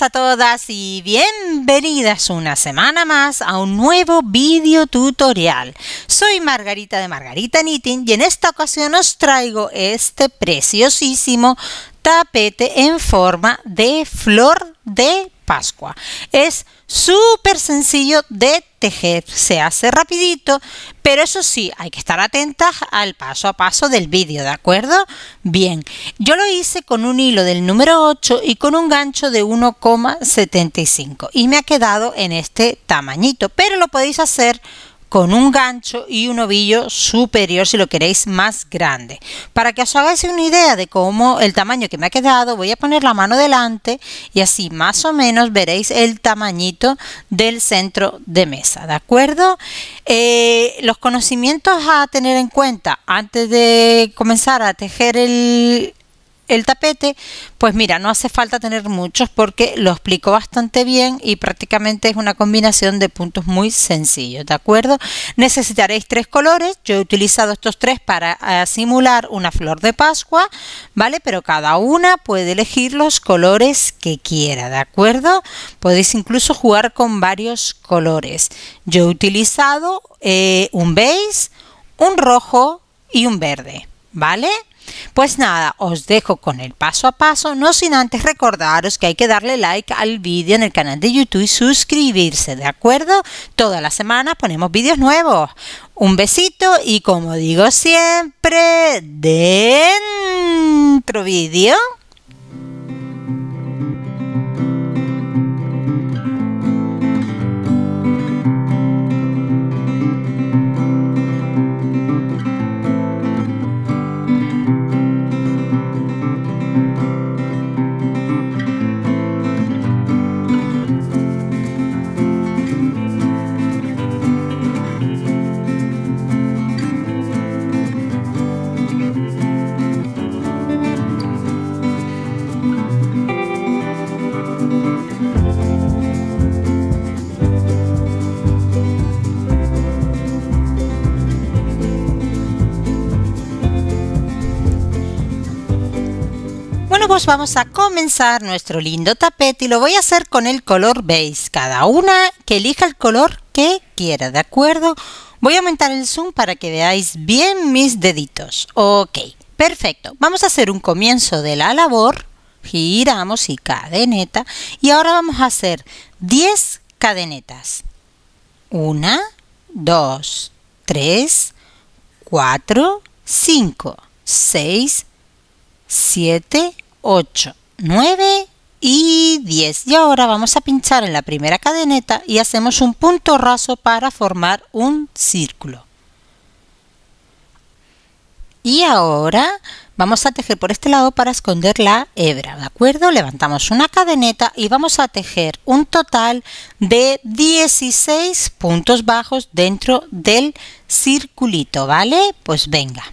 a todas y bienvenidas una semana más a un nuevo vídeo tutorial. Soy Margarita de Margarita Knitting y en esta ocasión os traigo este preciosísimo tapete en forma de flor de Pascua. Es súper sencillo de tejer, se hace rapidito, pero eso sí, hay que estar atentas al paso a paso del vídeo, ¿de acuerdo? Bien, yo lo hice con un hilo del número 8 y con un gancho de 1,75 y me ha quedado en este tamañito, pero lo podéis hacer con un gancho y un ovillo superior si lo queréis más grande. Para que os hagáis una idea de cómo el tamaño que me ha quedado, voy a poner la mano delante y así más o menos veréis el tamañito del centro de mesa, ¿de acuerdo? Eh, los conocimientos a tener en cuenta antes de comenzar a tejer el, el tapete, pues mira, no hace falta tener muchos porque lo explico bastante bien y prácticamente es una combinación de puntos muy sencillos, ¿de acuerdo? Necesitaréis tres colores, yo he utilizado estos tres para eh, simular una flor de Pascua, ¿vale? Pero cada una puede elegir los colores que quiera, ¿de acuerdo? Podéis incluso jugar con varios colores. Yo he utilizado eh, un beige, un rojo y un verde, ¿vale? Pues nada, os dejo con el paso a paso, no sin antes recordaros que hay que darle like al vídeo en el canal de YouTube y suscribirse, ¿de acuerdo? Toda la semana ponemos vídeos nuevos. Un besito y como digo siempre, dentro vídeo. Vamos a comenzar nuestro lindo tapete y lo voy a hacer con el color beige. Cada una que elija el color que quiera, ¿de acuerdo? Voy a aumentar el zoom para que veáis bien mis deditos. Ok, perfecto. Vamos a hacer un comienzo de la labor. Giramos y cadeneta. Y ahora vamos a hacer 10 cadenetas. 1, 2, 3, 4, 5, 6, 7, 8, 9 y 10. Y ahora vamos a pinchar en la primera cadeneta y hacemos un punto raso para formar un círculo. Y ahora vamos a tejer por este lado para esconder la hebra, ¿de acuerdo? Levantamos una cadeneta y vamos a tejer un total de 16 puntos bajos dentro del circulito, ¿vale? Pues venga.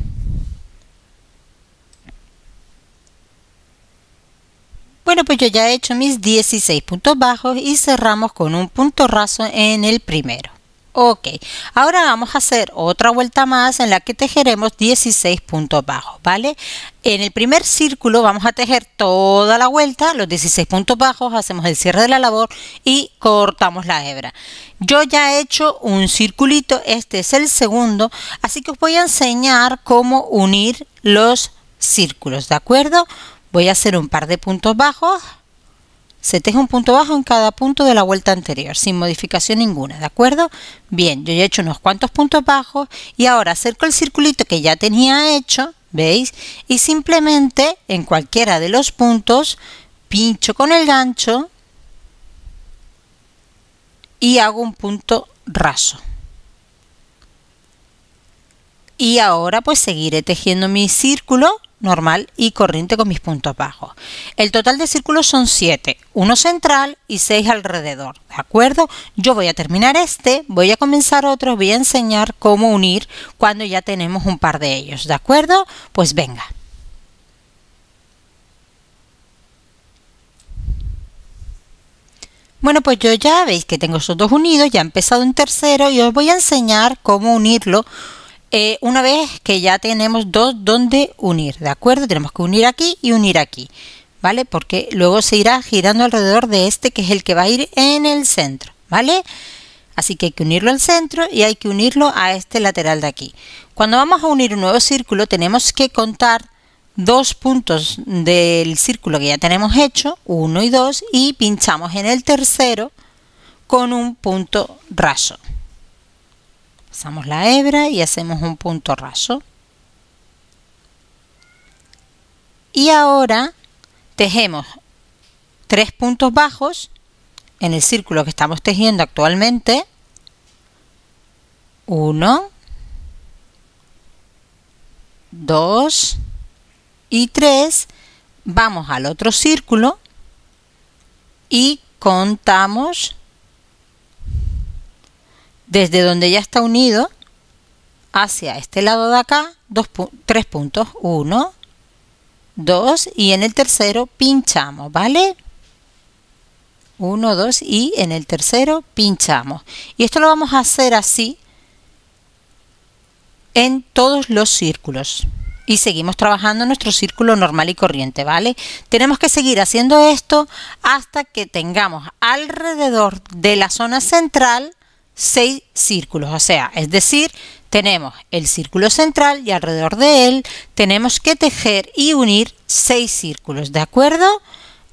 Pues yo ya he hecho mis 16 puntos bajos y cerramos con un punto raso en el primero. Ok, ahora vamos a hacer otra vuelta más en la que tejeremos 16 puntos bajos, ¿vale? En el primer círculo vamos a tejer toda la vuelta, los 16 puntos bajos, hacemos el cierre de la labor y cortamos la hebra. Yo ya he hecho un circulito, este es el segundo, así que os voy a enseñar cómo unir los círculos, ¿de acuerdo? Voy a hacer un par de puntos bajos. Se teje un punto bajo en cada punto de la vuelta anterior, sin modificación ninguna, ¿de acuerdo? Bien, yo ya he hecho unos cuantos puntos bajos y ahora acerco el circulito que ya tenía hecho, ¿veis? Y simplemente en cualquiera de los puntos pincho con el gancho y hago un punto raso. Y ahora pues seguiré tejiendo mi círculo normal y corriente con mis puntos bajos. El total de círculos son 7, uno central y 6 alrededor, ¿de acuerdo? Yo voy a terminar este, voy a comenzar otro, voy a enseñar cómo unir cuando ya tenemos un par de ellos, ¿de acuerdo? Pues venga. Bueno, pues yo ya veis que tengo esos dos unidos, ya he empezado un tercero y os voy a enseñar cómo unirlo eh, una vez que ya tenemos dos donde unir, ¿de acuerdo? Tenemos que unir aquí y unir aquí. ¿vale? Porque luego se irá girando alrededor de este que es el que va a ir en el centro, ¿vale? Así que hay que unirlo al centro y hay que unirlo a este lateral de aquí. Cuando vamos a unir un nuevo círculo tenemos que contar dos puntos del círculo que ya tenemos hecho, uno y dos, y pinchamos en el tercero con un punto raso. Pasamos la hebra y hacemos un punto raso. Y ahora tejemos tres puntos bajos en el círculo que estamos tejiendo actualmente 1, 2 y 3. Vamos al otro círculo y contamos desde donde ya está unido hacia este lado de acá, dos, tres puntos, 1, 2 y en el tercero pinchamos, ¿vale? 1, 2 y en el tercero pinchamos. Y esto lo vamos a hacer así en todos los círculos. Y seguimos trabajando nuestro círculo normal y corriente, ¿vale? Tenemos que seguir haciendo esto hasta que tengamos alrededor de la zona central seis círculos. O sea, es decir, tenemos el círculo central y alrededor de él tenemos que tejer y unir seis círculos, ¿de acuerdo?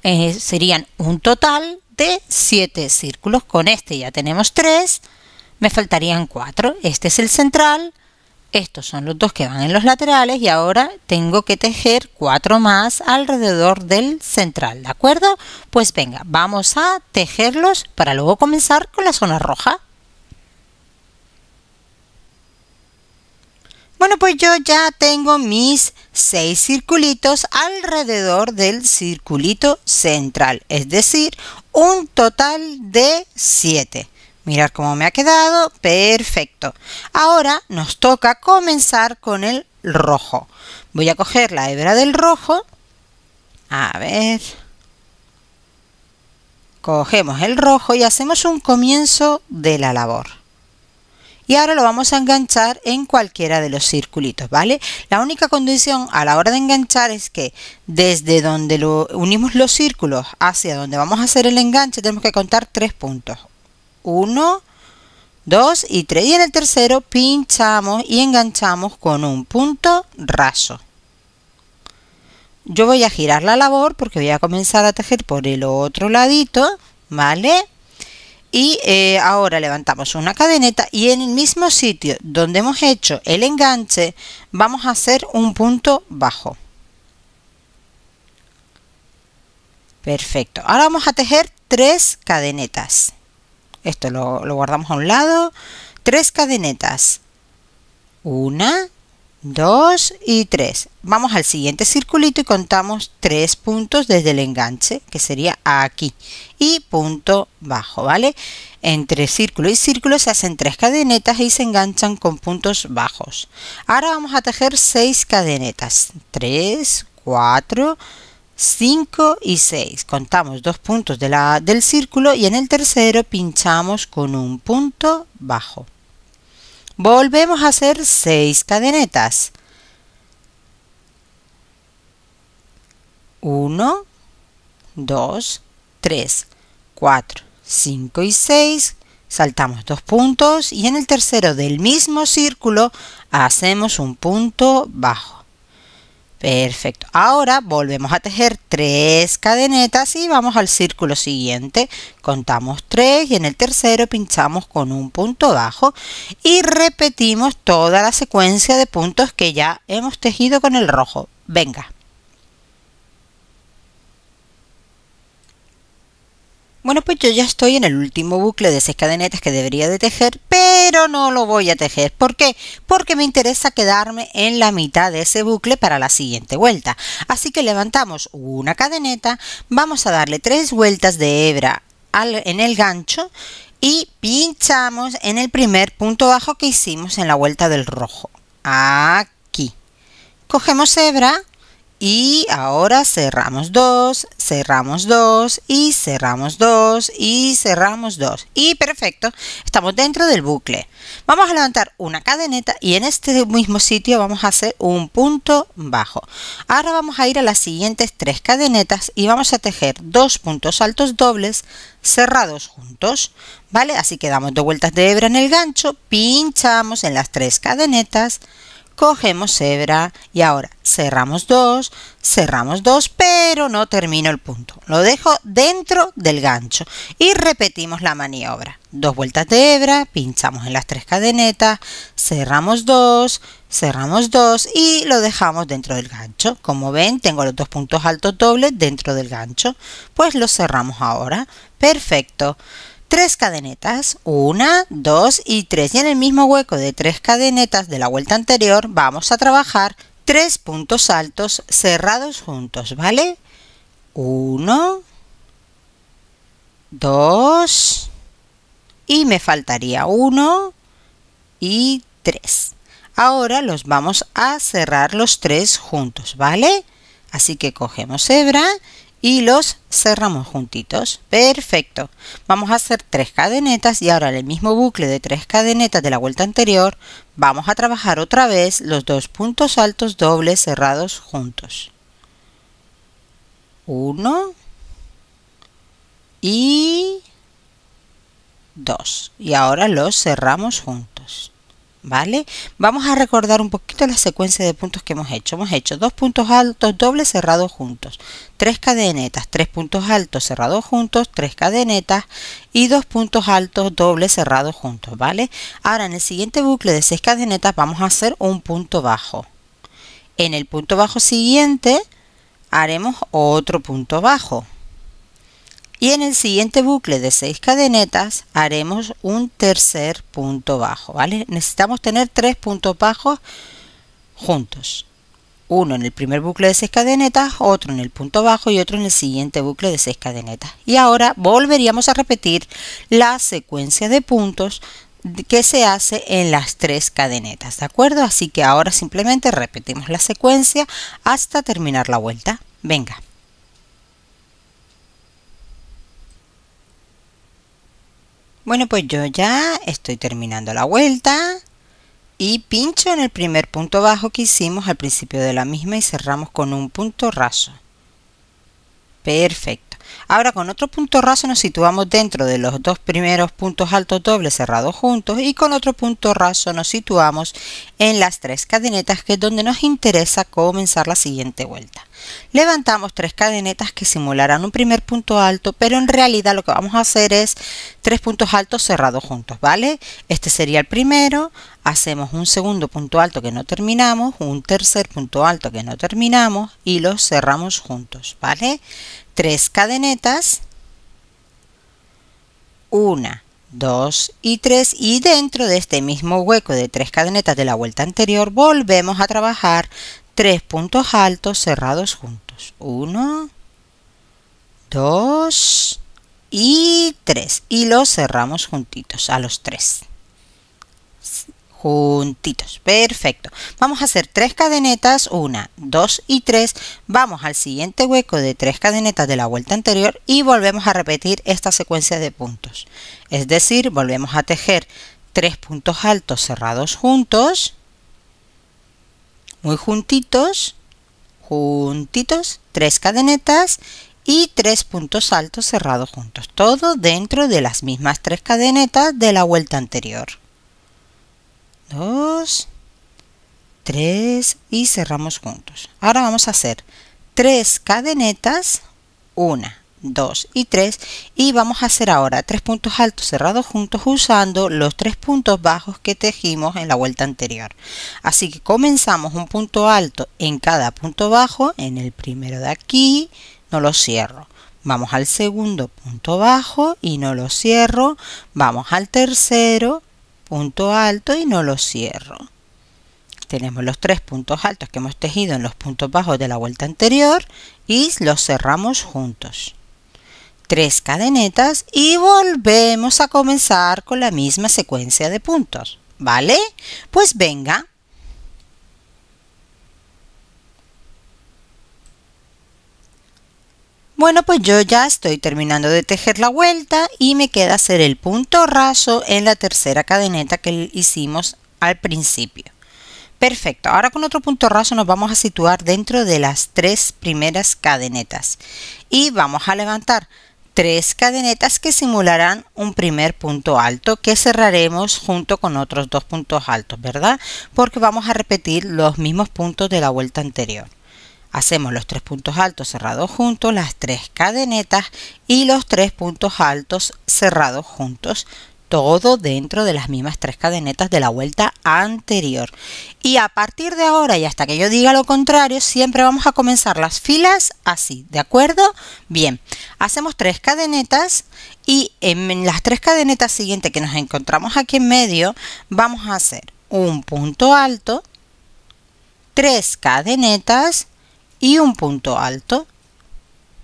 Eh, serían un total de 7 círculos. Con este ya tenemos 3, me faltarían 4. Este es el central, estos son los dos que van en los laterales y ahora tengo que tejer 4 más alrededor del central, ¿de acuerdo? Pues venga, vamos a tejerlos para luego comenzar con la zona roja. Bueno, pues yo ya tengo mis seis circulitos alrededor del circulito central, es decir, un total de 7. Mirad cómo me ha quedado, perfecto. Ahora nos toca comenzar con el rojo. Voy a coger la hebra del rojo, a ver, cogemos el rojo y hacemos un comienzo de la labor y ahora lo vamos a enganchar en cualquiera de los circulitos, ¿vale? La única condición a la hora de enganchar es que desde donde lo unimos los círculos hacia donde vamos a hacer el enganche tenemos que contar tres puntos. Uno, dos y tres. Y en el tercero pinchamos y enganchamos con un punto raso. Yo voy a girar la labor porque voy a comenzar a tejer por el otro ladito, ¿vale? Y eh, ahora levantamos una cadeneta y en el mismo sitio donde hemos hecho el enganche vamos a hacer un punto bajo. Perfecto. Ahora vamos a tejer tres cadenetas. Esto lo, lo guardamos a un lado. Tres cadenetas. Una 2 y 3. Vamos al siguiente circulito y contamos 3 puntos desde el enganche, que sería aquí, y punto bajo, ¿vale? Entre círculo y círculo se hacen 3 cadenetas y se enganchan con puntos bajos. Ahora vamos a tejer 6 cadenetas, 3, 4, 5 y 6. Contamos 2 puntos de la, del círculo y en el tercero pinchamos con un punto bajo. Volvemos a hacer 6 cadenetas. 1, 2, 3, 4, 5 y 6. Saltamos dos puntos y en el tercero del mismo círculo hacemos un punto bajo. Perfecto. Ahora volvemos a tejer tres cadenetas y vamos al círculo siguiente. Contamos tres y en el tercero pinchamos con un punto bajo y repetimos toda la secuencia de puntos que ya hemos tejido con el rojo. Venga. Bueno, pues yo ya estoy en el último bucle de seis cadenetas que debería de tejer, pero no lo voy a tejer. ¿Por qué? Porque me interesa quedarme en la mitad de ese bucle para la siguiente vuelta. Así que levantamos una cadeneta, vamos a darle tres vueltas de hebra en el gancho y pinchamos en el primer punto bajo que hicimos en la vuelta del rojo. Aquí. Cogemos hebra y ahora cerramos dos, cerramos dos y cerramos dos y cerramos dos. Y perfecto, estamos dentro del bucle. Vamos a levantar una cadeneta y en este mismo sitio vamos a hacer un punto bajo. Ahora vamos a ir a las siguientes tres cadenetas y vamos a tejer dos puntos altos dobles cerrados juntos. ¿Vale? Así que damos dos vueltas de hebra en el gancho, pinchamos en las tres cadenetas, cogemos hebra y ahora cerramos dos, cerramos dos, pero no termino el punto. Lo dejo dentro del gancho y repetimos la maniobra. Dos vueltas de hebra, pinchamos en las tres cadenetas, cerramos dos, cerramos dos y lo dejamos dentro del gancho. Como ven, tengo los dos puntos altos dobles dentro del gancho. Pues los cerramos ahora. Perfecto tres cadenetas, una, dos y tres. Y en el mismo hueco de tres cadenetas de la vuelta anterior vamos a trabajar tres puntos altos cerrados juntos, ¿vale? Uno, dos y me faltaría uno y tres. Ahora los vamos a cerrar los tres juntos, ¿vale? Así que cogemos hebra y los cerramos juntitos. Perfecto. Vamos a hacer tres cadenetas y ahora en el mismo bucle de tres cadenetas de la vuelta anterior vamos a trabajar otra vez los dos puntos altos dobles cerrados juntos. Uno y dos. Y ahora los cerramos juntos. ¿Vale? Vamos a recordar un poquito la secuencia de puntos que hemos hecho. Hemos hecho dos puntos altos dobles cerrados juntos, tres cadenetas, tres puntos altos cerrados juntos, tres cadenetas y dos puntos altos dobles cerrados juntos, ¿vale? Ahora en el siguiente bucle de seis cadenetas vamos a hacer un punto bajo. En el punto bajo siguiente haremos otro punto bajo. Y en el siguiente bucle de 6 cadenetas haremos un tercer punto bajo, ¿vale? Necesitamos tener tres puntos bajos juntos. Uno en el primer bucle de 6 cadenetas, otro en el punto bajo y otro en el siguiente bucle de 6 cadenetas. Y ahora volveríamos a repetir la secuencia de puntos que se hace en las tres cadenetas, ¿de acuerdo? Así que ahora simplemente repetimos la secuencia hasta terminar la vuelta. Venga. Bueno, pues yo ya estoy terminando la vuelta y pincho en el primer punto bajo que hicimos al principio de la misma y cerramos con un punto raso. Perfecto. Ahora con otro punto raso nos situamos dentro de los dos primeros puntos altos dobles cerrados juntos y con otro punto raso nos situamos en las tres cadenetas que es donde nos interesa comenzar la siguiente vuelta. Levantamos tres cadenetas que simularán un primer punto alto, pero en realidad lo que vamos a hacer es tres puntos altos cerrados juntos, ¿vale? Este sería el primero, hacemos un segundo punto alto que no terminamos, un tercer punto alto que no terminamos y los cerramos juntos, ¿vale? Tres cadenetas, una, dos y tres. Y dentro de este mismo hueco de tres cadenetas de la vuelta anterior volvemos a trabajar tres puntos altos cerrados juntos. Uno, dos y tres. Y los cerramos juntitos a los tres juntitos. Perfecto. Vamos a hacer tres cadenetas, una, dos y tres. Vamos al siguiente hueco de tres cadenetas de la vuelta anterior y volvemos a repetir esta secuencia de puntos. Es decir, volvemos a tejer tres puntos altos cerrados juntos, muy juntitos, juntitos, tres cadenetas y tres puntos altos cerrados juntos. Todo dentro de las mismas tres cadenetas de la vuelta anterior. 2, 3 y cerramos juntos. Ahora vamos a hacer tres cadenetas, 1, 2 y 3 y vamos a hacer ahora tres puntos altos cerrados juntos usando los tres puntos bajos que tejimos en la vuelta anterior. Así que comenzamos un punto alto en cada punto bajo, en el primero de aquí, no lo cierro. Vamos al segundo punto bajo y no lo cierro. Vamos al tercero punto alto y no lo cierro. Tenemos los tres puntos altos que hemos tejido en los puntos bajos de la vuelta anterior y los cerramos juntos. Tres cadenetas y volvemos a comenzar con la misma secuencia de puntos. ¿Vale? Pues venga, Bueno, pues yo ya estoy terminando de tejer la vuelta y me queda hacer el punto raso en la tercera cadeneta que hicimos al principio. Perfecto, ahora con otro punto raso nos vamos a situar dentro de las tres primeras cadenetas y vamos a levantar tres cadenetas que simularán un primer punto alto que cerraremos junto con otros dos puntos altos, ¿verdad? Porque vamos a repetir los mismos puntos de la vuelta anterior. Hacemos los tres puntos altos cerrados juntos, las tres cadenetas y los tres puntos altos cerrados juntos todo dentro de las mismas tres cadenetas de la vuelta anterior. Y a partir de ahora y hasta que yo diga lo contrario, siempre vamos a comenzar las filas así, ¿de acuerdo? Bien, hacemos tres cadenetas y en las tres cadenetas siguientes que nos encontramos aquí en medio, vamos a hacer un punto alto, tres cadenetas y un punto alto.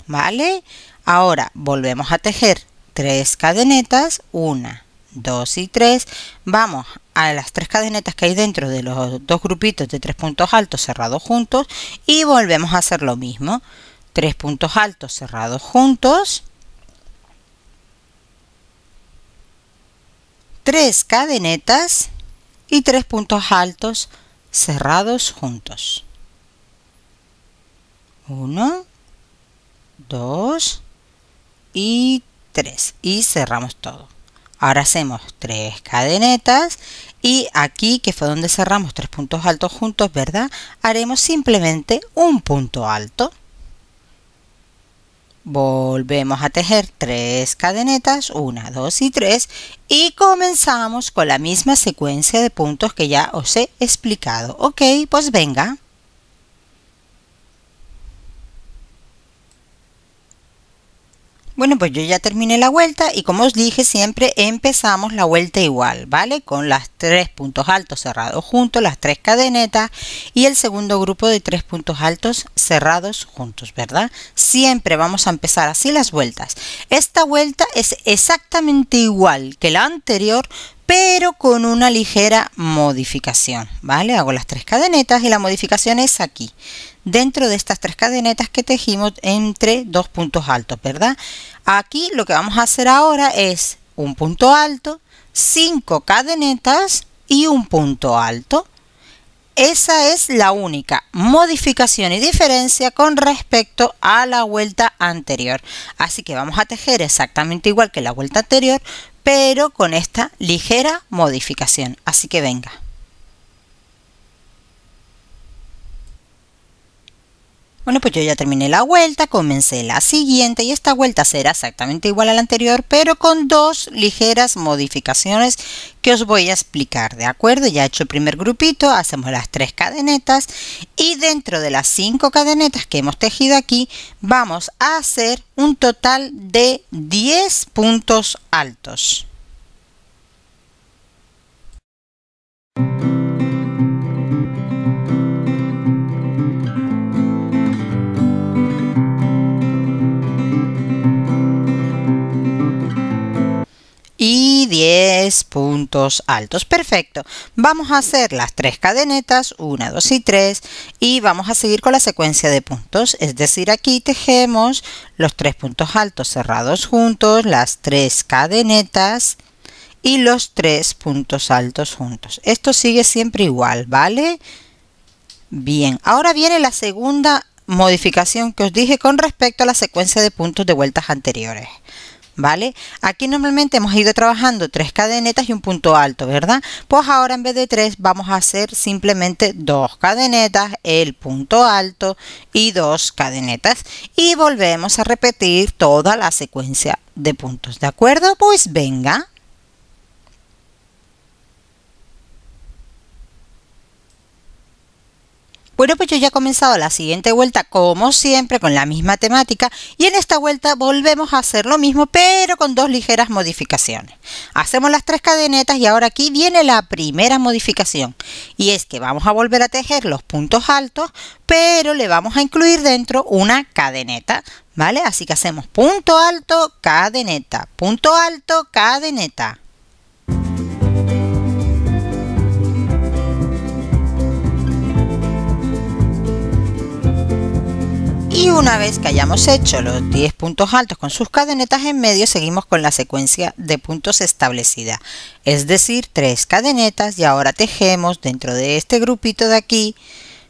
¿Vale? Ahora volvemos a tejer tres cadenetas, una, dos y tres. Vamos a las tres cadenetas que hay dentro de los dos grupitos de tres puntos altos cerrados juntos y volvemos a hacer lo mismo. Tres puntos altos cerrados juntos. Tres cadenetas y tres puntos altos cerrados juntos. 1, 2 y 3 y cerramos todo. Ahora hacemos tres cadenetas y aquí que fue donde cerramos tres puntos altos juntos, ¿verdad? Haremos simplemente un punto alto. Volvemos a tejer tres cadenetas, 1, 2 y 3 y comenzamos con la misma secuencia de puntos que ya os he explicado. Ok, pues venga. Bueno, pues yo ya terminé la vuelta y como os dije siempre empezamos la vuelta igual, ¿vale? Con las tres puntos altos cerrados juntos, las tres cadenetas y el segundo grupo de tres puntos altos cerrados juntos, ¿verdad? Siempre vamos a empezar así las vueltas. Esta vuelta es exactamente igual que la anterior, pero con una ligera modificación, ¿vale? Hago las tres cadenetas y la modificación es aquí dentro de estas tres cadenetas que tejimos entre dos puntos altos, ¿verdad? Aquí lo que vamos a hacer ahora es un punto alto, cinco cadenetas y un punto alto. Esa es la única modificación y diferencia con respecto a la vuelta anterior. Así que vamos a tejer exactamente igual que la vuelta anterior, pero con esta ligera modificación. Así que venga. Bueno, pues yo ya terminé la vuelta, comencé la siguiente y esta vuelta será exactamente igual a la anterior, pero con dos ligeras modificaciones que os voy a explicar, ¿de acuerdo? Ya he hecho el primer grupito, hacemos las tres cadenetas y dentro de las cinco cadenetas que hemos tejido aquí, vamos a hacer un total de 10 puntos altos. 10 puntos altos. Perfecto. Vamos a hacer las tres cadenetas, 1, 2 y 3 y vamos a seguir con la secuencia de puntos. Es decir, aquí tejemos los tres puntos altos cerrados juntos, las tres cadenetas y los tres puntos altos juntos. Esto sigue siempre igual, ¿vale? Bien, ahora viene la segunda modificación que os dije con respecto a la secuencia de puntos de vueltas anteriores. ¿Vale? Aquí normalmente hemos ido trabajando tres cadenetas y un punto alto, ¿verdad? Pues ahora en vez de tres vamos a hacer simplemente dos cadenetas, el punto alto y dos cadenetas. Y volvemos a repetir toda la secuencia de puntos, ¿de acuerdo? Pues venga. Bueno, pues yo ya he comenzado la siguiente vuelta como siempre con la misma temática y en esta vuelta volvemos a hacer lo mismo pero con dos ligeras modificaciones. Hacemos las tres cadenetas y ahora aquí viene la primera modificación y es que vamos a volver a tejer los puntos altos pero le vamos a incluir dentro una cadeneta, ¿vale? Así que hacemos punto alto, cadeneta, punto alto, cadeneta. Una vez que hayamos hecho los 10 puntos altos con sus cadenetas en medio, seguimos con la secuencia de puntos establecida. Es decir, tres cadenetas y ahora tejemos dentro de este grupito de aquí,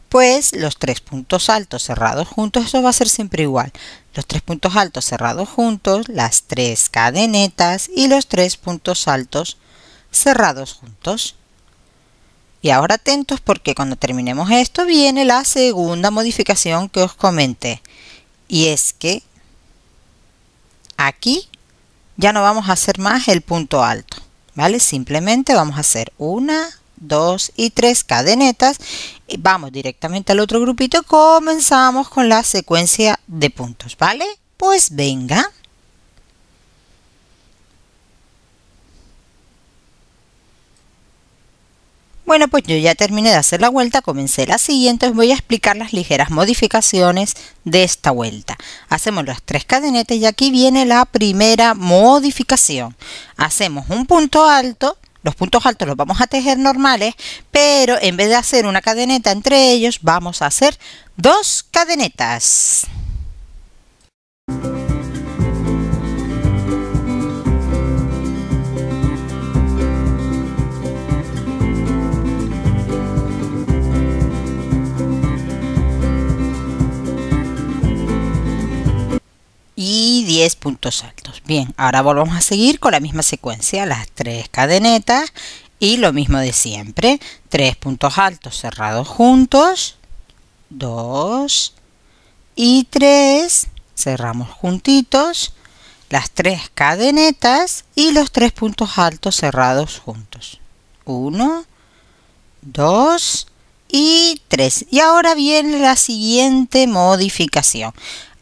pues los tres puntos altos cerrados juntos, eso va a ser siempre igual. Los tres puntos altos cerrados juntos, las tres cadenetas y los tres puntos altos cerrados juntos. Y ahora atentos porque cuando terminemos esto viene la segunda modificación que os comenté. Y es que aquí ya no vamos a hacer más el punto alto. ¿Vale? Simplemente vamos a hacer una, dos y tres cadenetas. Y vamos directamente al otro grupito. Comenzamos con la secuencia de puntos. ¿Vale? Pues venga. Bueno, pues yo ya terminé de hacer la vuelta, comencé la siguiente, os voy a explicar las ligeras modificaciones de esta vuelta. Hacemos las tres cadenetas y aquí viene la primera modificación. Hacemos un punto alto, los puntos altos los vamos a tejer normales, pero en vez de hacer una cadeneta entre ellos, vamos a hacer dos cadenetas. Y 10 puntos altos. Bien, ahora volvemos a seguir con la misma secuencia, las tres cadenetas y lo mismo de siempre. 3 puntos altos cerrados juntos, 2 y 3, cerramos juntitos, las tres cadenetas y los tres puntos altos cerrados juntos. 1, 2 y 3. Y ahora viene la siguiente modificación.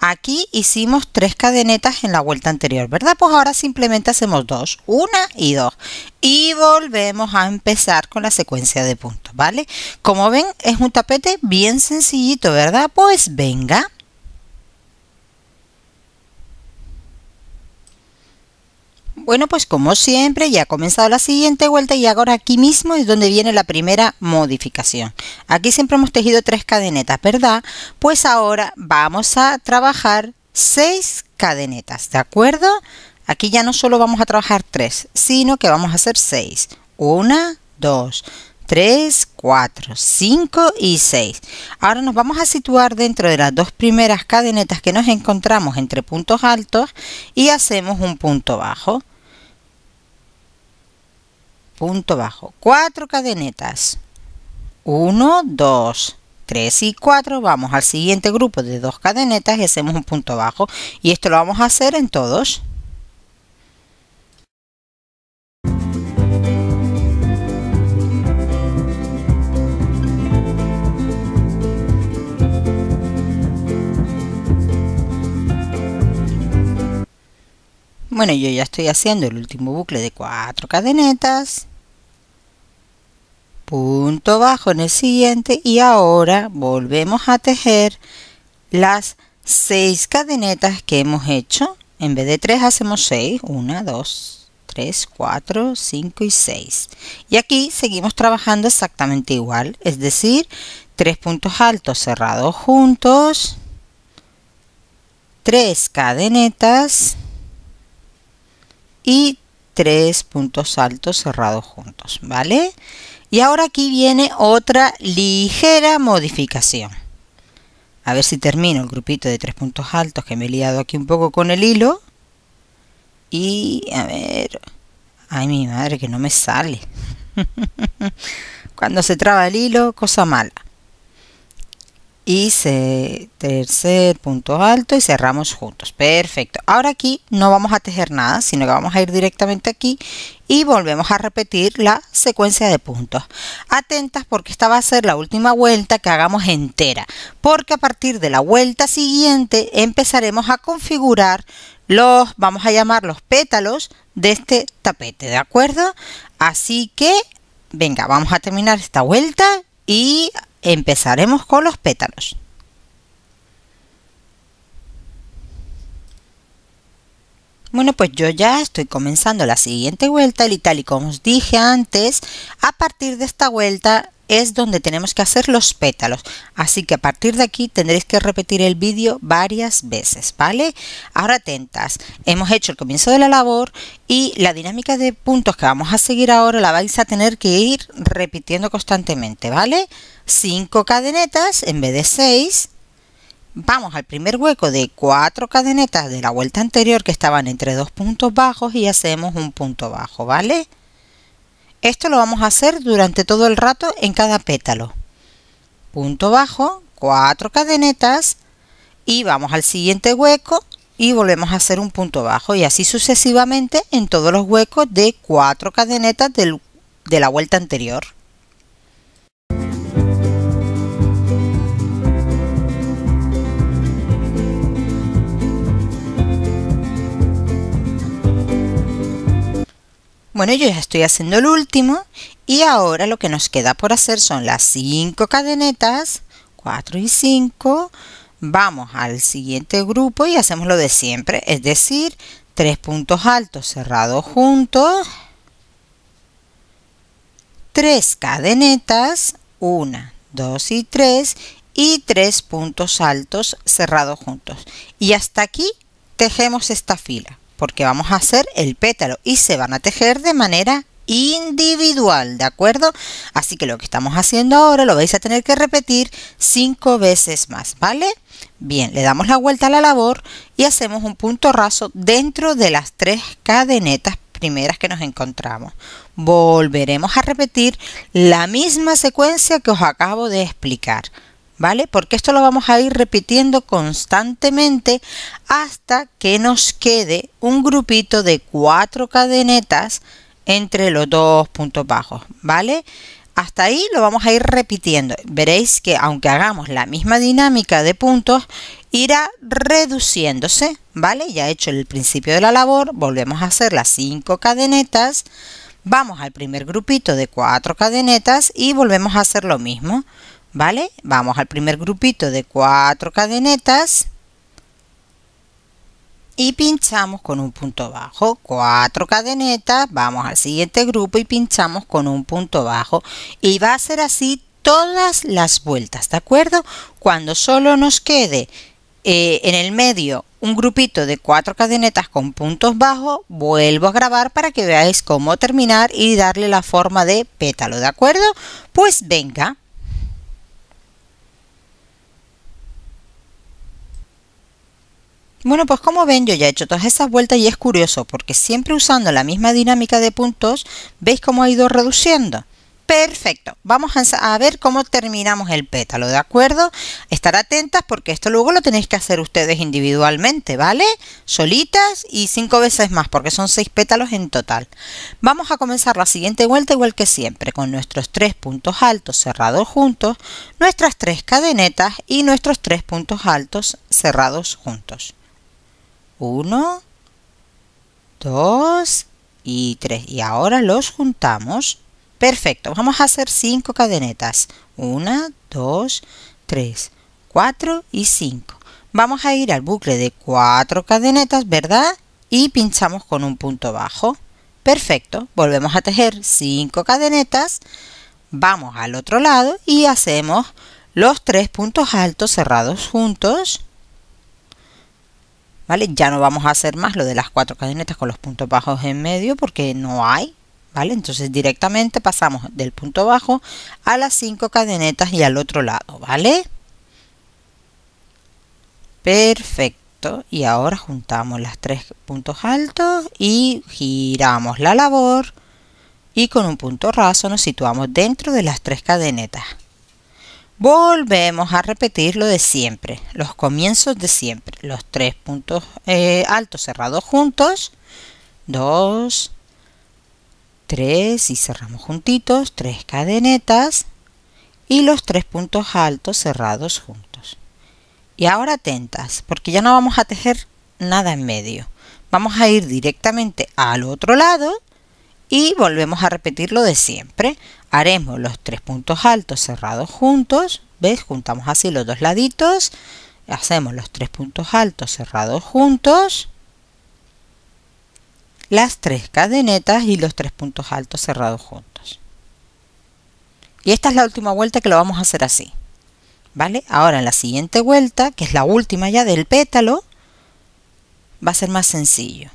Aquí hicimos tres cadenetas en la vuelta anterior, ¿verdad? Pues ahora simplemente hacemos dos, una y dos. Y volvemos a empezar con la secuencia de puntos, ¿vale? Como ven, es un tapete bien sencillito, ¿verdad? Pues venga. Bueno, pues como siempre ya ha comenzado la siguiente vuelta y ahora aquí mismo es donde viene la primera modificación. Aquí siempre hemos tejido tres cadenetas, ¿verdad? Pues ahora vamos a trabajar seis cadenetas, ¿de acuerdo? Aquí ya no solo vamos a trabajar tres, sino que vamos a hacer seis. Una, dos, tres, cuatro, cinco y seis. Ahora nos vamos a situar dentro de las dos primeras cadenetas que nos encontramos entre puntos altos y hacemos un punto bajo. Punto bajo, cuatro cadenetas, 1, 2, 3 y 4, vamos al siguiente grupo de dos cadenetas y hacemos un punto bajo. Y esto lo vamos a hacer en todos. Bueno, yo ya estoy haciendo el último bucle de cuatro cadenetas. Punto bajo en el siguiente y ahora volvemos a tejer las seis cadenetas que hemos hecho. En vez de tres hacemos seis. Una dos tres cuatro cinco y seis. Y aquí seguimos trabajando exactamente igual. Es decir tres puntos altos cerrados juntos. Tres cadenetas y tres puntos altos cerrados juntos vale y ahora aquí viene otra ligera modificación. A ver si termino el grupito de tres puntos altos que me he liado aquí un poco con el hilo. Y a ver... Ay, mi madre, que no me sale. Cuando se traba el hilo, cosa mala y tercer punto alto y cerramos juntos. Perfecto. Ahora aquí no vamos a tejer nada sino que vamos a ir directamente aquí y volvemos a repetir la secuencia de puntos. Atentas porque esta va a ser la última vuelta que hagamos entera porque a partir de la vuelta siguiente empezaremos a configurar los vamos a llamar los pétalos de este tapete de acuerdo así que venga vamos a terminar esta vuelta y Empezaremos con los pétalos. Bueno, pues yo ya estoy comenzando la siguiente vuelta y tal y como os dije antes, a partir de esta vuelta es donde tenemos que hacer los pétalos. Así que a partir de aquí tendréis que repetir el vídeo varias veces, ¿vale? Ahora atentas, hemos hecho el comienzo de la labor y la dinámica de puntos que vamos a seguir ahora la vais a tener que ir repitiendo constantemente, ¿vale? 5 cadenetas en vez de 6. Vamos al primer hueco de cuatro cadenetas de la vuelta anterior que estaban entre dos puntos bajos y hacemos un punto bajo, ¿vale? Esto lo vamos a hacer durante todo el rato en cada pétalo. Punto bajo, cuatro cadenetas y vamos al siguiente hueco y volvemos a hacer un punto bajo y así sucesivamente en todos los huecos de cuatro cadenetas de la vuelta anterior. Bueno, yo ya estoy haciendo el último y ahora lo que nos queda por hacer son las 5 cadenetas, 4 y 5. Vamos al siguiente grupo y hacemos lo de siempre, es decir, tres puntos altos cerrados juntos, tres cadenetas, 1, 2 y 3 y tres puntos altos cerrados juntos. Y hasta aquí tejemos esta fila porque vamos a hacer el pétalo y se van a tejer de manera individual, ¿de acuerdo? Así que lo que estamos haciendo ahora lo vais a tener que repetir cinco veces más, ¿vale? Bien, le damos la vuelta a la labor y hacemos un punto raso dentro de las tres cadenetas primeras que nos encontramos. Volveremos a repetir la misma secuencia que os acabo de explicar. ¿Vale? Porque esto lo vamos a ir repitiendo constantemente hasta que nos quede un grupito de cuatro cadenetas entre los dos puntos bajos, ¿vale? Hasta ahí lo vamos a ir repitiendo. Veréis que aunque hagamos la misma dinámica de puntos, irá reduciéndose, ¿vale? Ya he hecho el principio de la labor, volvemos a hacer las cinco cadenetas, vamos al primer grupito de cuatro cadenetas y volvemos a hacer lo mismo. ¿Vale? Vamos al primer grupito de cuatro cadenetas y pinchamos con un punto bajo. Cuatro cadenetas, vamos al siguiente grupo y pinchamos con un punto bajo. Y va a ser así todas las vueltas, ¿de acuerdo? Cuando solo nos quede eh, en el medio un grupito de cuatro cadenetas con puntos bajos, vuelvo a grabar para que veáis cómo terminar y darle la forma de pétalo, ¿de acuerdo? Pues venga. Bueno, pues como ven, yo ya he hecho todas esas vueltas y es curioso porque siempre usando la misma dinámica de puntos, ¿veis cómo ha ido reduciendo? Perfecto, vamos a ver cómo terminamos el pétalo, ¿de acuerdo? Estar atentas porque esto luego lo tenéis que hacer ustedes individualmente, ¿vale? Solitas y cinco veces más porque son seis pétalos en total. Vamos a comenzar la siguiente vuelta igual que siempre, con nuestros tres puntos altos cerrados juntos, nuestras tres cadenetas y nuestros tres puntos altos cerrados juntos. 1, 2 y 3. Y ahora los juntamos. Perfecto, vamos a hacer 5 cadenetas. 1, 2, 3, 4 y 5. Vamos a ir al bucle de 4 cadenetas, ¿verdad? Y pinchamos con un punto bajo. Perfecto, volvemos a tejer 5 cadenetas. Vamos al otro lado y hacemos los 3 puntos altos cerrados juntos ya no vamos a hacer más lo de las cuatro cadenetas con los puntos bajos en medio porque no hay, ¿vale? Entonces directamente pasamos del punto bajo a las cinco cadenetas y al otro lado, ¿vale? Perfecto. Y ahora juntamos las tres puntos altos y giramos la labor y con un punto raso nos situamos dentro de las tres cadenetas. Volvemos a repetir lo de siempre, los comienzos de siempre, los tres puntos eh, altos cerrados juntos, dos, tres y cerramos juntitos, tres cadenetas y los tres puntos altos cerrados juntos. Y ahora atentas, porque ya no vamos a tejer nada en medio. Vamos a ir directamente al otro lado y volvemos a repetir lo de siempre haremos los tres puntos altos cerrados juntos, ¿ves? Juntamos así los dos laditos, hacemos los tres puntos altos cerrados juntos, las tres cadenetas y los tres puntos altos cerrados juntos. Y esta es la última vuelta que lo vamos a hacer así. ¿Vale? Ahora en la siguiente vuelta, que es la última ya del pétalo, va a ser más sencillo.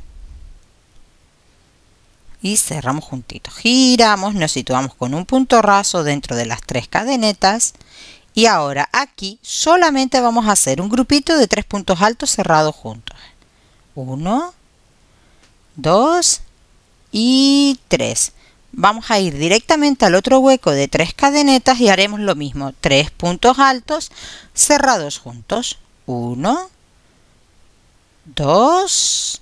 Y cerramos juntitos. Giramos, nos situamos con un punto raso dentro de las tres cadenetas. Y ahora aquí solamente vamos a hacer un grupito de tres puntos altos cerrados juntos. Uno, dos y tres. Vamos a ir directamente al otro hueco de tres cadenetas y haremos lo mismo. Tres puntos altos cerrados juntos. Uno, dos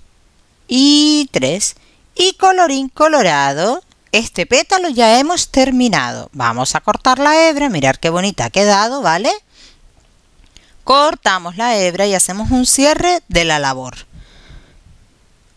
y tres. Y colorín colorado, este pétalo ya hemos terminado. Vamos a cortar la hebra, mirar qué bonita ha quedado, ¿vale? Cortamos la hebra y hacemos un cierre de la labor.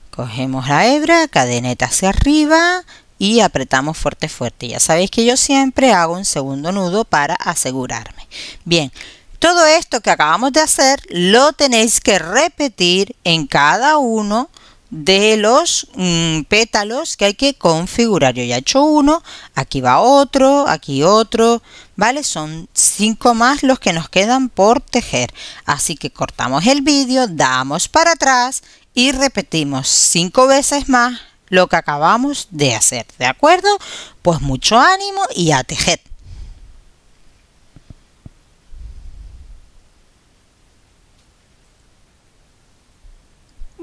Cogemos la hebra, cadeneta hacia arriba y apretamos fuerte fuerte. Ya sabéis que yo siempre hago un segundo nudo para asegurarme. Bien, todo esto que acabamos de hacer lo tenéis que repetir en cada uno de los mm, pétalos que hay que configurar. Yo ya he hecho uno, aquí va otro, aquí otro, ¿vale? Son cinco más los que nos quedan por tejer. Así que cortamos el vídeo, damos para atrás y repetimos cinco veces más lo que acabamos de hacer, ¿de acuerdo? Pues mucho ánimo y a tejer.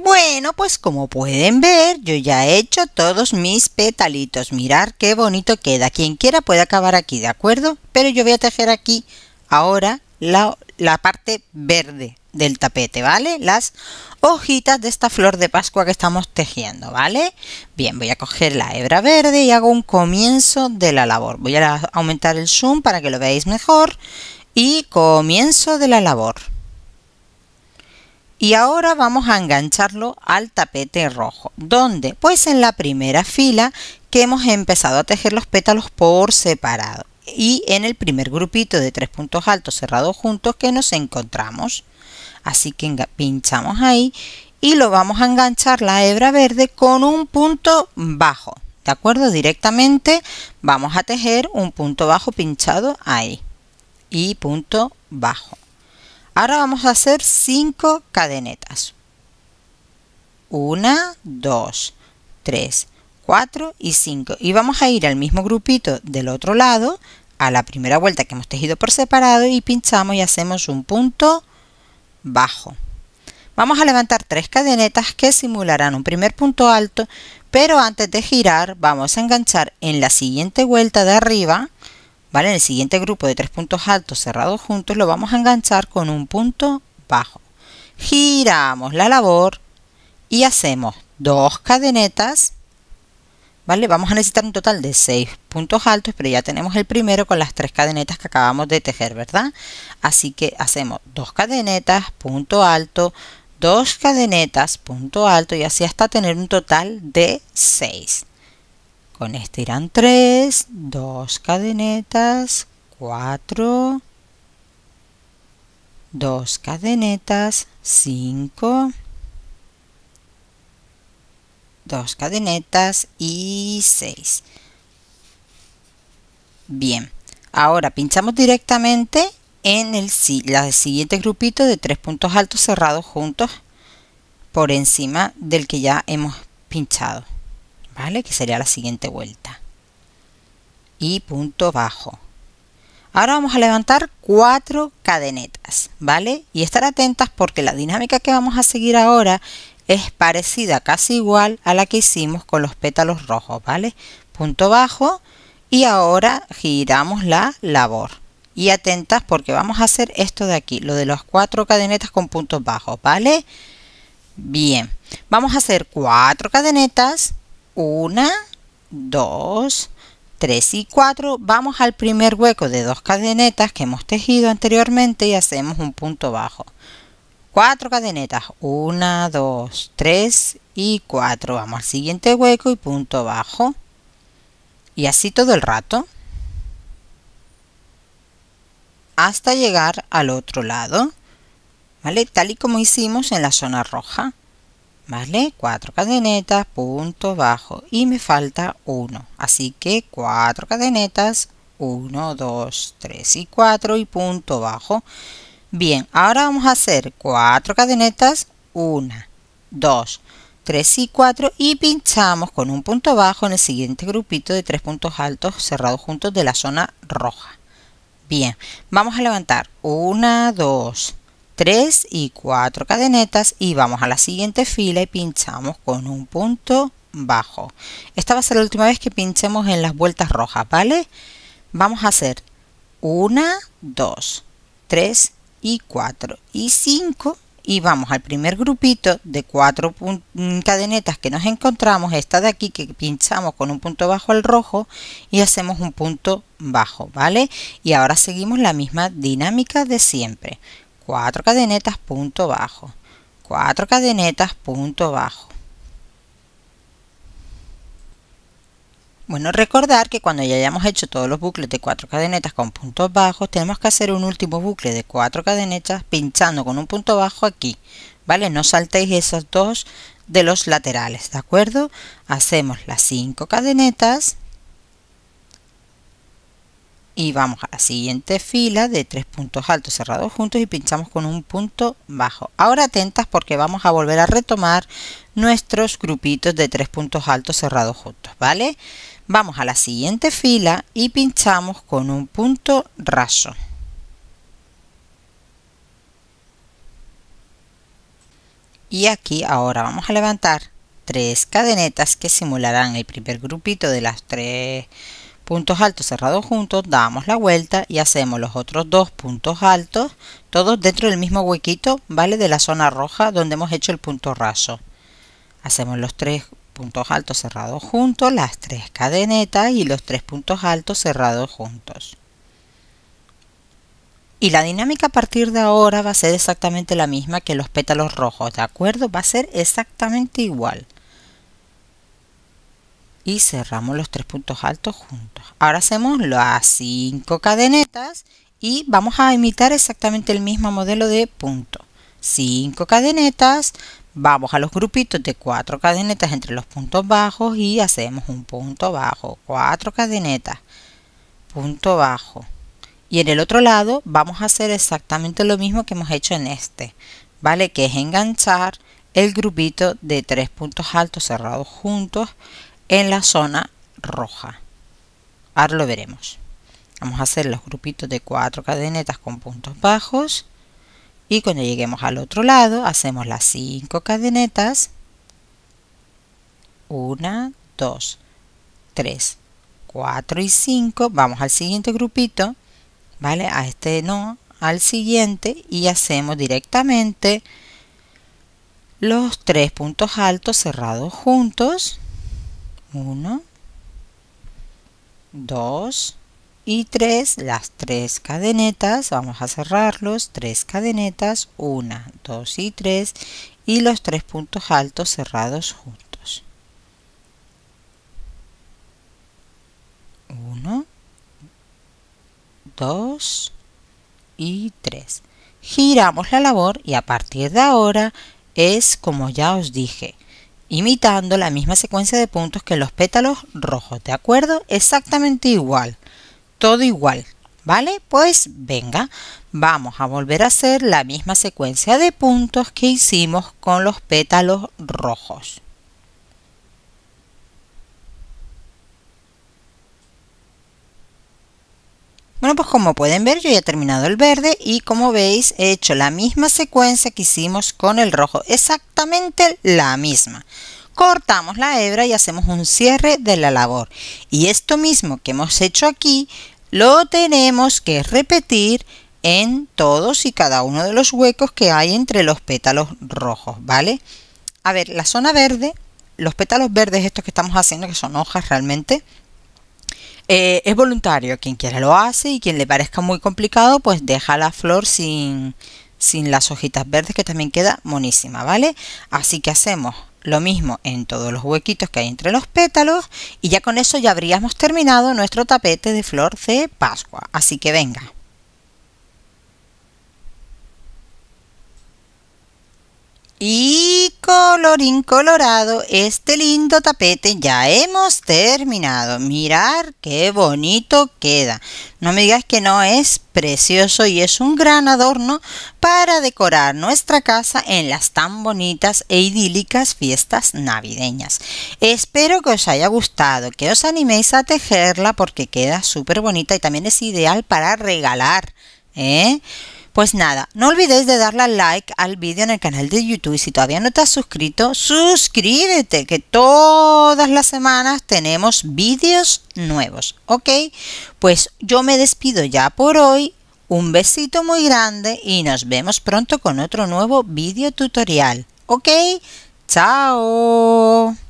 Bueno, pues como pueden ver, yo ya he hecho todos mis petalitos. Mirar qué bonito queda. Quien quiera puede acabar aquí, ¿de acuerdo? Pero yo voy a tejer aquí ahora la, la parte verde del tapete, ¿vale? Las hojitas de esta flor de pascua que estamos tejiendo, ¿vale? Bien, voy a coger la hebra verde y hago un comienzo de la labor. Voy a aumentar el zoom para que lo veáis mejor. Y comienzo de la labor. Y ahora vamos a engancharlo al tapete rojo. ¿Dónde? Pues en la primera fila que hemos empezado a tejer los pétalos por separado. Y en el primer grupito de tres puntos altos cerrados juntos que nos encontramos. Así que pinchamos ahí y lo vamos a enganchar la hebra verde con un punto bajo. ¿De acuerdo? Directamente vamos a tejer un punto bajo pinchado ahí. Y punto bajo. Ahora vamos a hacer 5 cadenetas. 1, 2, 3, 4 y 5. Y vamos a ir al mismo grupito del otro lado, a la primera vuelta que hemos tejido por separado y pinchamos y hacemos un punto bajo. Vamos a levantar tres cadenetas que simularán un primer punto alto, pero antes de girar vamos a enganchar en la siguiente vuelta de arriba, En el siguiente grupo de tres puntos altos cerrados juntos lo vamos a enganchar con un punto bajo. Giramos la labor y hacemos dos cadenetas ¿vale? Vamos a necesitar un total de 6 puntos altos, pero ya tenemos el primero con las tres cadenetas que acabamos de tejer, ¿verdad? Así que hacemos dos cadenetas, punto alto, dos cadenetas, punto alto y así hasta tener un total de 6. Con este irán 3, 2 cadenetas, 4, 2 cadenetas, 5, dos cadenetas y 6 bien ahora pinchamos directamente en el siguiente grupito de tres puntos altos cerrados juntos por encima del que ya hemos pinchado vale que sería la siguiente vuelta. Y punto bajo. Ahora vamos a levantar cuatro cadenetas vale y estar atentas porque la dinámica que vamos a seguir ahora es parecida, casi igual a la que hicimos con los pétalos rojos, ¿vale? Punto bajo. Y ahora giramos la labor. Y atentas porque vamos a hacer esto de aquí, lo de las cuatro cadenetas con puntos bajos, ¿vale? Bien, vamos a hacer cuatro cadenetas, una, dos, tres y cuatro. Vamos al primer hueco de dos cadenetas que hemos tejido anteriormente y hacemos un punto bajo. Cuatro cadenetas. Una, dos, tres y cuatro. Vamos al siguiente hueco y punto bajo. Y así todo el rato. Hasta llegar al otro lado. ¿Vale? Tal y como hicimos en la zona roja. ¿Vale? Cuatro cadenetas, punto bajo y me falta uno, así que cuatro cadenetas, 1, 2, 3 y 4 y punto bajo. Bien, ahora vamos a hacer cuatro cadenetas, 1, 2, 3 y 4 y pinchamos con un punto bajo en el siguiente grupito de tres puntos altos cerrados juntos de la zona roja. Bien, vamos a levantar 1, 2, 3 y 4 cadenetas y vamos a la siguiente fila y pinchamos con un punto bajo. Esta va a ser la última vez que pinchemos en las vueltas rojas, ¿vale? Vamos a hacer 1, 2, 3 y 4 y 5 y vamos al primer grupito de cuatro mm, cadenetas que nos encontramos, esta de aquí que pinchamos con un punto bajo al rojo y hacemos un punto bajo, ¿vale? Y ahora seguimos la misma dinámica de siempre. 4 cadenetas punto bajo. 4 cadenetas punto bajo. Bueno recordar que cuando ya hayamos hecho todos los bucles de 4 cadenetas con puntos bajos tenemos que hacer un último bucle de 4 cadenetas pinchando con un punto bajo aquí vale no saltéis esos dos de los laterales de acuerdo hacemos las 5 cadenetas y vamos a la siguiente fila de tres puntos altos cerrados juntos y pinchamos con un punto bajo. Ahora atentas porque vamos a volver a retomar nuestros grupitos de tres puntos altos cerrados juntos, ¿vale? Vamos a la siguiente fila y pinchamos con un punto raso. Y aquí ahora vamos a levantar tres cadenetas que simularán el primer grupito de las tres puntos altos cerrados juntos, damos la vuelta y hacemos los otros dos puntos altos, todos dentro del mismo huequito, ¿vale? De la zona roja donde hemos hecho el punto raso. Hacemos los tres puntos altos cerrados juntos, las tres cadenetas y los tres puntos altos cerrados juntos. Y la dinámica a partir de ahora va a ser exactamente la misma que los pétalos rojos, ¿de acuerdo? Va a ser exactamente igual y cerramos los tres puntos altos juntos. Ahora hacemos las cinco cadenetas y vamos a imitar exactamente el mismo modelo de punto. 5 cadenetas, vamos a los grupitos de 4 cadenetas entre los puntos bajos y hacemos un punto bajo, 4 cadenetas, punto bajo. Y en el otro lado vamos a hacer exactamente lo mismo que hemos hecho en este, ¿vale? Que es enganchar el grupito de tres puntos altos cerrados juntos en la zona roja. Ahora lo veremos. Vamos a hacer los grupitos de cuatro cadenetas con puntos bajos y cuando lleguemos al otro lado hacemos las cinco cadenetas. Una, dos, tres, cuatro y cinco. Vamos al siguiente grupito, ¿vale? A este no, al siguiente y hacemos directamente los tres puntos altos cerrados juntos 1, 2 y 3, las tres cadenetas, vamos a cerrarlos, tres cadenetas, 1, 2 y 3 y los tres puntos altos cerrados juntos. 1, 2 y 3. Giramos la labor y a partir de ahora es como ya os dije, imitando la misma secuencia de puntos que los pétalos rojos, ¿de acuerdo? Exactamente igual, todo igual, ¿vale? Pues venga, vamos a volver a hacer la misma secuencia de puntos que hicimos con los pétalos rojos. Bueno, pues como pueden ver yo ya he terminado el verde y como veis he hecho la misma secuencia que hicimos con el rojo, exactamente la misma. Cortamos la hebra y hacemos un cierre de la labor. Y esto mismo que hemos hecho aquí lo tenemos que repetir en todos y cada uno de los huecos que hay entre los pétalos rojos, ¿vale? A ver, la zona verde, los pétalos verdes estos que estamos haciendo, que son hojas realmente, eh, es voluntario, quien quiera lo hace y quien le parezca muy complicado, pues deja la flor sin, sin las hojitas verdes que también queda monísima, ¿vale? Así que hacemos lo mismo en todos los huequitos que hay entre los pétalos y ya con eso ya habríamos terminado nuestro tapete de flor de Pascua. Así que venga. Y colorín colorado, este lindo tapete ya hemos terminado. Mirar qué bonito queda. No me digas que no es precioso y es un gran adorno para decorar nuestra casa en las tan bonitas e idílicas fiestas navideñas. Espero que os haya gustado, que os animéis a tejerla porque queda súper bonita y también es ideal para regalar. ¿eh? Pues nada, no olvidéis de darle like al vídeo en el canal de YouTube y si todavía no te has suscrito, suscríbete que todas las semanas tenemos vídeos nuevos, ¿ok? Pues yo me despido ya por hoy, un besito muy grande y nos vemos pronto con otro nuevo vídeo tutorial, ¿ok? ¡Chao!